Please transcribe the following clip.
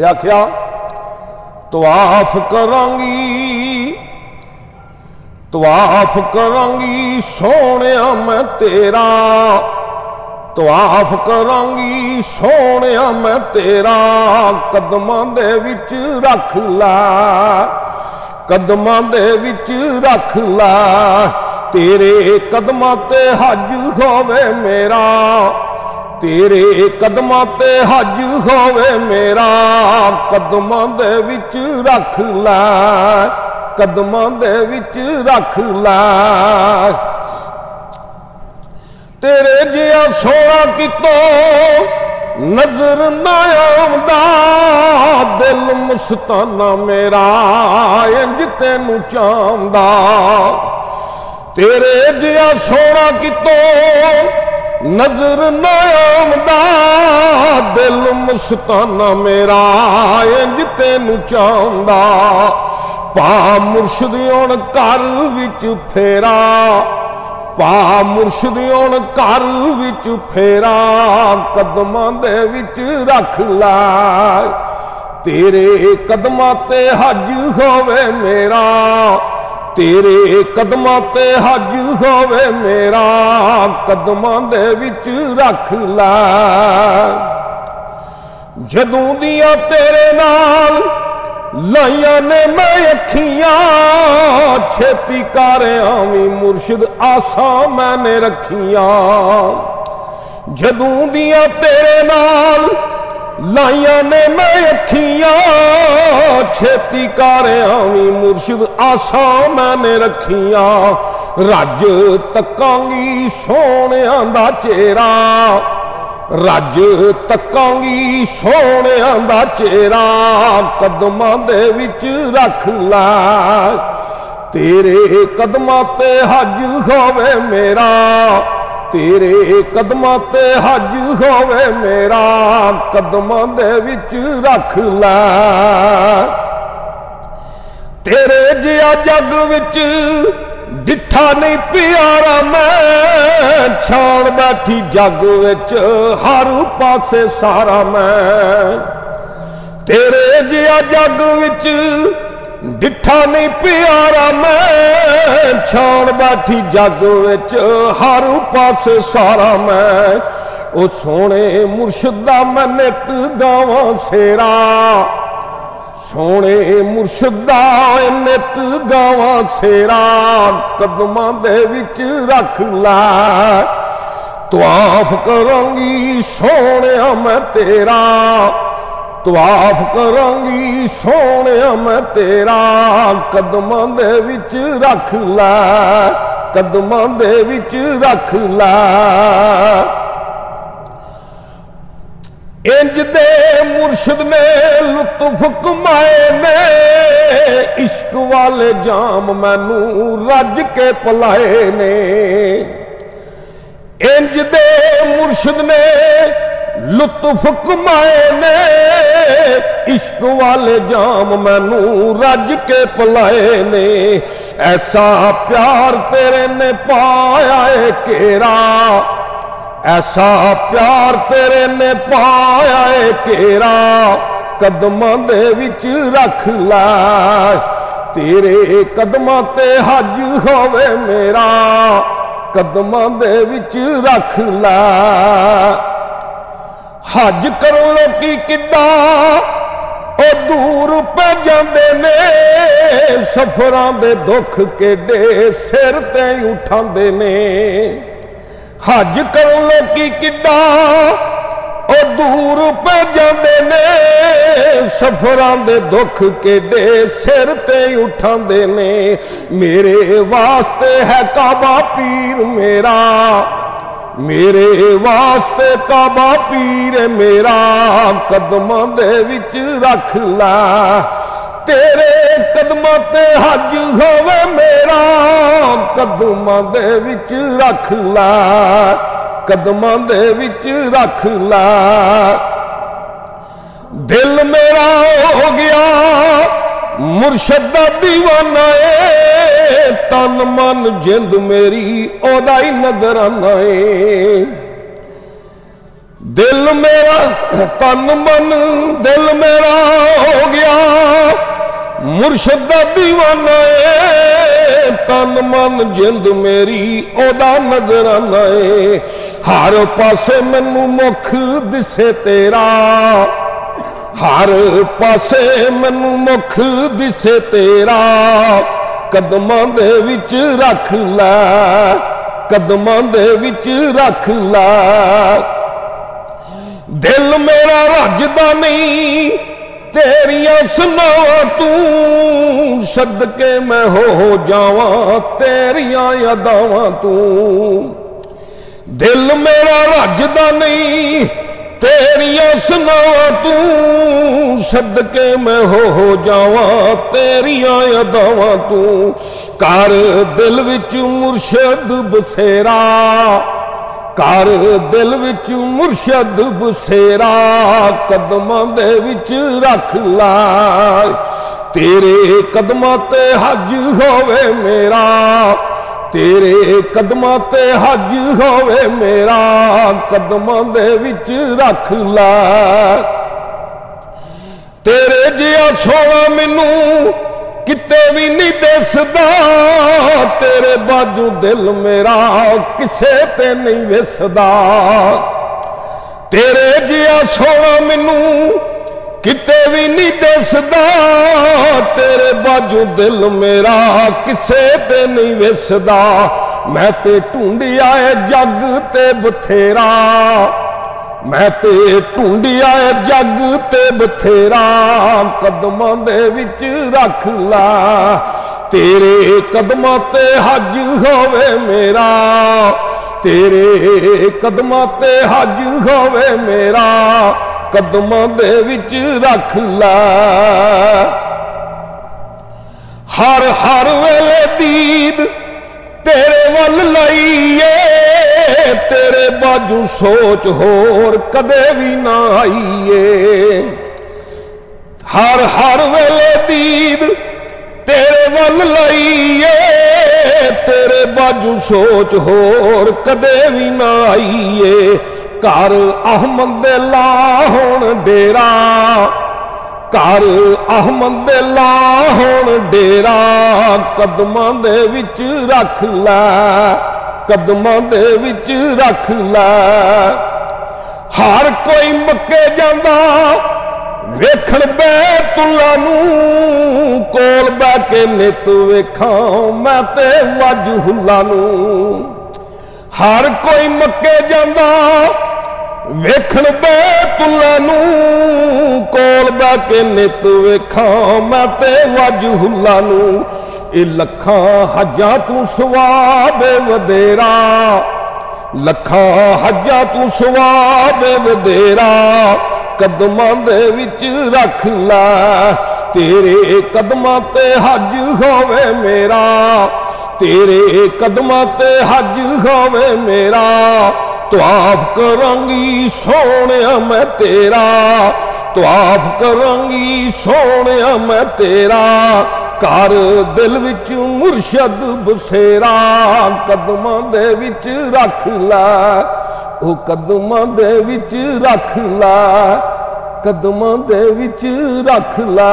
ਤੇ ਆਖਿਆ, ਤਵਾਫ ਕਰਾਂਗੀ ਤਵਾਫ ਕਰਾਂਗੀ ਸੋਹਣਿਆ ਮੈਂ ਤੇਰਾ, ਤਵਾਫ ਕਰਾਂਗੀ ਸੋਹਣਿਆ ਮੈਂ ਤੇਰਾ, ਕਦਮਾਂ ਦੇ ਵਿੱਚ ਰੱਖ ਲੈ, ਕਦਮਾਂ ਦੇ ਵਿੱਚ ਰੱਖ ਲੈ, ਤੇਰੇ ਕਦਮਾਂ ਤੇ ਹੱਜ ਹੋਵੇ ਮੇਰਾ ਤੇਰੇ ਕਦਮਾਂ ਤੇ ਹੱਜ ਹੋਵੇ ਮੇਰਾ, ਕਦਮਾਂ ਦੇ ਵਿੱਚ ਰੱਖ ਲੈ, ਕਦਮਾਂ ਦੇ ਵਿੱਚ ਰੱਖ ਲੈ। ਤੇਰੇ ਜਿਹਾ ਸੋਹਣਾ ਕਿਤੋਂ ਨਜ਼ਰ ਨਾ ਆਉਂਦਾ, ਦਿਲ ਮਸਤਾਨਾ ਮੇਰਾ ਇੰਜ ਤੈਨੂੰ ਚਾਹੁੰਦਾ। ਤੇਰੇ ਜਿਹਾ ਸੋਹਣਾ ਕਿਤੋਂ ਨਜ਼ਰ ਨਾ ਆਉਂਦਾ, ਦਿਲ ਮਸਤਾਨਾ ਮੇਰਾ, ਇੰਜ ਤੈਨੂੰ ਚਾਹੁੰਦਾ। ਪਾ ਮੁਰਸ਼ਿਦ ਹੁਣ ਘਰ ਵਿੱਚ ਫੇਰਾ, ਪਾ ਮੁਰਸ਼ਿਦ ਹੁਣ ਘਰ ਵਿੱਚ ਫੇਰਾ, ਕਦਮਾਂ ਦੇ ਵਿੱਚ ਰੱਖ ਲੈ। ਤੇਰੇ ਕਦਮਾਂ ਤੇ ਹੱਜ ਹੋਵੇ ਮੇਰਾ ਤੇਰੇ ਕਦਮਾਂ ਤੇ ਹੱਜ ਹੋਵੇ ਮੇਰਾ, ਕਦਮਾਂ ਦੇ ਵਿੱਚ ਰੱਖ ਲੈ। ਜਦੋਂ ਦੀਆਂ ਤੇਰੇ ਨਾਲ ਲਾਈਆਂ ਨੇ ਮੈਂ ਅੱਖੀਆਂ, ਛੇਤੀ ਕਰ ਆਵੀਂ ਮੁਰਸ਼ਿਦ ਆਸਾਂ ਮੈਨੇ ਰੱਖੀਆਂ। ਜਦੋਂ ਦੀਆਂ ਤੇਰੇ ਨਾਲ ਲਾਈਆਂ ਨੇ ਮੈਂ ਅੱਖੀਆਂ, ਛੇਤੀ ਕਰ ਆਵੀਂ ਮੁਰਸ਼ਿਦ, ਆਸਾਂ ਮੈਨੇ ਰੱਖੀਆਂ। ਰੱਜ ਤੱਕਾਂਗੀ ਸੋਹਣਿਆਂ ਦਾ ਚਿਹਰਾ, ਰੱਜ ਤੱਕਾਂਗੀ ਸੋਹਣਿਆਂ ਦਾ ਚਿਹਰਾ, ਕਦਮਾਂ ਦੇ ਵਿੱਚ ਰੱਖ ਲੈ। ਤੇਰੇ ਕਦਮਾਂ ਤੇ ਹੱਜ ਹੋਵੇ ਮੇਰਾ ਤੇਰੇ ਕਦਮਾਂ ਤੇ ਹੱਜ ਹੋਵੇ ਮੇਰਾ, ਕਦਮਾਂ ਦੇ ਵਿੱਚ ਰੱਖ ਲੈ। ਤੇਰੇ ਜਿਹਾ ਜੱਗ ਵਿੱਚ ਡਿੱਠਾ ਨਹੀਂ ਪਿਆਰਾ ਮੈਂ, ਛਾਣ ਬੈਠੀ ਜੱਗ ਵਿੱਚ ਹਰ ਪਾਸੇ ਸਾਰਾ ਮੈਂ। ਤੇਰੇ ਜਿਹਾ ਜੱਗ ਵਿੱਚ ਡਿੱਠਾ ਨਹੀਂ ਪਿਆਰਾ ਮੈਂ, ਛਾਣ ਬੈਠੀ ਜੱਗ ਵਿੱਚ ਹਰ ਪਾਸੇ ਸਾਰਾ ਮੈਂ। ਉਹ ਸੋਹਣੇ ਮੁਰਸ਼ਿਦਾ ਮੈਂ ਨਿਤ ਗਾਵਾਂ ਸੇਰਾ। ਸੋਹਣੇ ਮੁਰਸ਼ਿਦਾ ਨਿਤ ਗਾਵਾਂ ਸੇਰਾ। ਕਦਮਾਂ ਦੇ ਵਿੱਚ ਰੱਖ ਲੈ। ਤਵਾਫ ਕਰਾਂਗੀ ਸੋਹਣਿਆ ਮੈਂ ਤੇਰਾ। ਤਵਾਫ ਕਰਾਂਗੀ, ਸੋਹਣਿਆ ਮੈਂ ਤੇਰਾ ਕਦਮਾਂ ਦੇ ਵਿੱਚ ਰੱਖ ਲੈ, ਕਦਮਾਂ ਦੇ ਵਿੱਚ ਰੱਖ ਲੈ। ਇੰਜ ਦੇ ਮੁਰਸ਼ਿਦ ਨੇ ਲੁਤਫ ਕਮਾਏ ਨੇ, ਇਸ਼ਕ ਵਾਲੇ ਜਾਮ ਮੈਨੂੰ ਰੱਜ ਕੇ ਪਲਾਏ ਨੇ। ਇੰਜ ਦੇ ਮੁਰਸ਼ਿਦ ਨੇ ਲੁਤਫ ਕਮਾਏ ਨੇ, ਇਸ਼ਕ ਵਾਲੇ ਜਾਮ ਮੈਨੂੰ ਰੱਜ ਕੇ ਪਲਾਏ ਨੇ। ਐਸਾ ਪਿਆਰ ਤੇਰੇ ਨੇ ਪਾਇਆ ਏ ਕੇਰਾ ਐਸਾ ਪਿਆਰ ਤੇਰੇ ਨੇ ਪਾਇਆ ਏ ਕੇਰਾ ਕਦਮਾਂ ਦੇ ਵਿੱਚ ਰੱਖ ਲੈ, ਤੇਰੇ ਕਦਮਾਂ ਤੇ ਹੱਜ ਹੋਵੇ ਮੇਰਾ। ਕਦਮਾਂ ਦੇ ਵਿੱਚ ਰੱਖ ਲੈ। ਹੱਜ ਕਰੋ ਲੋਕੀ ਕਿੱਡਾ, ਉਹ ਦੂਰ ਪੈ ਜਾਂਦੇ ਨੇ। ਸਫਰਾਂ ਦੇ ਦੁੱਖ ਕਿੱਡੇ ਸਿਰ ਤੇ ਉਠਾਉਂਦੇ ਨੇ। ਹੱਜ ਕਰੋ ਲੋਕੀ ਕਿੱਡਾ, ਉਹ ਦੂਰ ਪੈ ਜਾਂਦੇ ਨੇ। ਸਫਰਾਂ ਦੇ ਦੁੱਖ ਕਿੱਡੇ ਸਿਰ ਤੇ ਉਠਾਉਂਦੇ ਨੇ। ਮੇਰੇ ਵਾਸਤੇ ਹੈ ਕਾਬਾ ਪੀਰ ਮੇਰਾ। ਮੇਰੇ ਵਾਸਤੇ ਕਾਬਾ ਪੀਰ ਮੇਰਾ ਕਦਮਾਂ ਦੇ ਵਿੱਚ ਰੱਖ ਲੈ। ਤੇਰੇ ਕਦਮਾਂ ਤੇ ਹੱਜ ਹੋਵੇ, ਮੇਰਾ ਕਦਮਾਂ ਦੇ ਵਿੱਚ ਰੱਖ ਲੈ। ਕਦਮਾਂ ਦੇ ਵਿੱਚ ਰੱਖ ਲੈ। ਦਿਲ ਮੇਰਾ ਹੋ ਗਿਆ ਮੁਰਸ਼ਦ ਦਾ دیਵਾਨਾ ਏ, ਤਨ ਮਨ ਜਿੰਦ ਮੇਰੀ, ਉਹਦਾ ਹੀ ਨਜ਼ਰਾਨਾ ਏ। ਦਿਲ ਮੇਰਾ, ਤਨ ਮਨ ਦਿਲ ਮੇਰਾ ਹੋ ਗਿਆ। ਮੁਰਸ਼ਦ ਦਾ دیਵਾਨਾ ਏ, ਤਨ ਮਨ ਜਿੰਦ ਮੇਰੀ, ਉਹਦਾ ਨਜ਼ਰ ਨਜ਼ਰਾਨਾ ਏ। ਹਰ ਪਾਸੇ ਮੈਨੂੰ ਮੁਖ ਦਿਸੇ ਤੇਰਾ। ਹਰ ਪਾਸੇ ਮੈਨੂੰ ਮੁਖ ਦਿਸੇ ਤੇਰਾ। ਕਦਮਾਂ ਦੇ ਵਿੱਚ ਰੱਖ ਲੈ, ਕਦਮਾਂ ਦੇ ਵਿੱਚ ਰੱਖ ਲੈ। ਦਿਲ ਮੇਰਾ ਰੱਜਦਾ ਨਹੀਂ, ਤੇਰੀਆਂ ਸੁਨਾਵਾਂ ਤੂੰ ਸਦਕੇ ਮੈਂ ਹੋ ਜਾਵਾਂ, ਤੇਰੀਆਂ ਯਾਦਾਵਾਂ ਤੂੰ। ਦਿਲ ਮੇਰਾ ਰੱਜਦਾ ਨਹੀਂ ਤੇਰੀਆਂ ਸਨਾਵਾਂ ਤੂੰ ਸਦਕੇ ਮੈਂ ਹੋ ਜਾਵਾਂ, ਤੇਰੀਆਂ ਯਾਦਾਵਾਂ ਤੂੰ ਕਰ ਦਿਲ ਵਿੱਚ ਮੁਰਸ਼ਦ ਬਸੇਰਾ ਕਰ ਦਿਲ ਵਿੱਚ ਮੁਰਸ਼ਦ ਬਸੇਰਾ, ਕਦਮਾਂ ਦੇ ਵਿੱਚ ਰੱਖ ਲਾ, ਤੇਰੇ ਕਦਮਾਂ ਤੇ ਹੱਜ ਹੋਵੇ ਮੇਰਾ। ਤੇਰੇ ਕਦਮਾਂ ਤੇ ਹੱਜ ਹੋਵੇ ਮੇਰਾ, ਕਦਮਾਂ ਦੇ ਵਿੱਚ ਰੱਖ ਲੈ। ਤੇਰੇ ਜਿਹਾ ਸੋਹਣਾ ਮੈਨੂੰ ਕਿਤੇ ਵੀ ਨਹੀਂ ਦਿਸਦਾ, ਤੇਰੇ ਬਾਜੂ ਦਿਲ ਮੇਰਾ ਕਿਸੇ ਤੇ ਨਹੀਂ ਵਿਸਦਾ। ਤੇਰੇ ਜਿਹਾ ਸੋਹਣਾ ਮੈਨੂੰ ਕਿਤੇ ਵੀ ਨਹੀਂ ਦਿਸਦਾ, ਤੇਰੇ ਬਾਜੂ ਦਿਲ ਮੇਰਾ ਕਿਸੇ ਤੇ ਨਹੀਂ ਵਿਸਦਾ। ਮੈਂ ਤੇ ਢੂੰਡਿਆ ਏ ਜੱਗ ਤੇ ਬਥੇਰਾ। ਮੈਂ ਤੇ ਢੂੰਡਿਆ ਏ ਜੱਗ ਤੇ ਬਥੇਰਾ। ਕਦਮਾਂ ਦੇ ਵਿੱਚ ਰੱਖ ਲਾ, ਤੇਰੇ ਕਦਮਾਂ ਤੇ ਹੱਜ ਹੋਵੇ ਮੇਰਾ। ਤੇਰੇ ਕਦਮਾਂ ਤੇ ਹੱਜ ਹੋਵੇ ਮੇਰਾ। ਕਦਮਾਂ ਦੇ ਵਿੱਚ ਰੱਖ ਲੈ। ਹਰ ਹਰ ਵੇਲੇ ਦੀਦ ਤੇਰੇ ਵੱਲ ਲਈਏ, ਤੇਰੇ ਬਾਜੂ ਸੋਚ ਹੋਰ ਕਦੇ ਵੀ ਨਾ ਆਈਏ। ਹਰ ਹਰ ਵੇਲੇ ਦੀਦ ਤੇਰੇ ਵੱਲ ਲਈਏ, ਤੇਰੇ ਬਾਜੂ ਸੋਚ ਹੋਰ ਕਦੇ ਵੀ ਨਾ ਆਈਏ। ਘਰ ਅਹਮਦ ਲਾ ਹੁਣ ਡੇਰਾ। ਘਰ ਅਹਮਦ ਲਾ ਹੁਣ ਡੇਰਾ, ਕਦਮਾਂ ਦੇ ਵਿੱਚ ਰੱਖ ਲੈ, ਕਦਮਾਂ ਦੇ ਵਿੱਚ ਰੱਖ ਲੈ। ਹਰ ਕੋਈ ਮੱਕੇ ਜਾਂਦਾ, ਵੇਖਣ ਬੈਤੁੱਲਾ ਨੂੰ, ਕੋਲ ਬੈ ਕੇ ਨਿਤ ਵੇਖਾਂ ਮੈਂ ਤੇ ਵੱਜ ਹੁੱਲਾ ਨੂੰ। ਹਰ ਕੋਈ ਮੱਕੇ ਜਾਂਦਾ ਵੇਖਣ ਬੈਤੁੱਲਾ ਨੂੰ, ਕੋਲ ਬੈ ਕੇ ਨਿਤ ਵੇਖਾਂ ਮੈਂ ਤੇ ਵੱਜ ਹੁੱਲਾ ਨੂੰ, ਇਹ ਲੱਖਾਂ ਹੱਜਾਂ ਤੂੰ ਸਵਾਬੇ ਵਧੇਰਾ ਲੱਖਾਂ ਹੱਜਾਂ ਤੂੰ ਸਵਾਬੇ ਵਧੇਰਾ ਕਦਮਾਂ ਦੇ ਵਿੱਚ ਰੱਖ ਲੈ, ਤੇਰੇ ਕਦਮਾਂ ਤੇ ਹੱਜ ਹੋਵੇ ਮੇਰਾ, ਤੇਰੇ ਕਦਮਾਂ ਤੇ ਹੱਜ ਹੋਵੇ ਮੇਰਾ। ਤਵਾਫ ਕਰਾਂਗੀ ਸੋਹਣਿਆ ਮੈਂ ਤੇਰਾ ਤਵਾਫ ਕਰਾਂਗੀ ਸੋਹਣਿਆ ਮੈਂ ਤੇਰਾ। ਘਰ ਦਿਲ ਵਿੱਚ ਮੁਰਸ਼ਦ ਬਸੇਰਾ, ਕਦਮਾਂ ਦੇ ਵਿੱਚ ਰੱਖ ਲੈ, ਉਹ ਕਦਮਾਂ ਦੇ ਵਿੱਚ ਰੱਖ ਲੈ, ਕਦਮਾਂ ਦੇ ਵਿੱਚ ਰੱਖ ਲੈ।